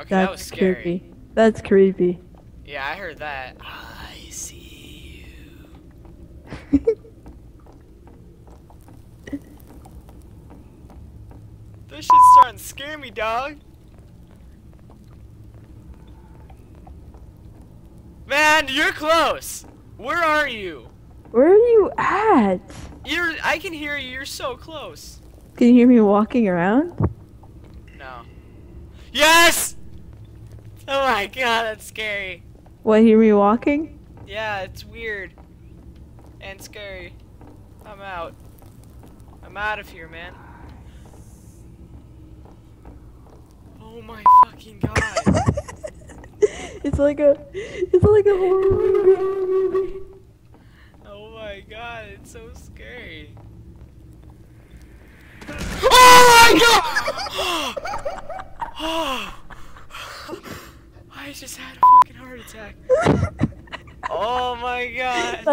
Okay, that was That's scary. creepy. That's creepy. Yeah, I heard that. I see you. This shit's starting to scare me, dog. Man, you're close. Where are you? Where are you at? You're. I can hear you. You're so close. Can you hear me walking around? No. Yes. Oh my god, that's scary. What, hear me walking? Yeah, it's weird and scary. I'm out. I'm out of here, man. Oh my fucking god. it's like a, it's like a horror movie. oh my god, it's so scary. Oh my god! I just had a fucking heart attack. Oh my god.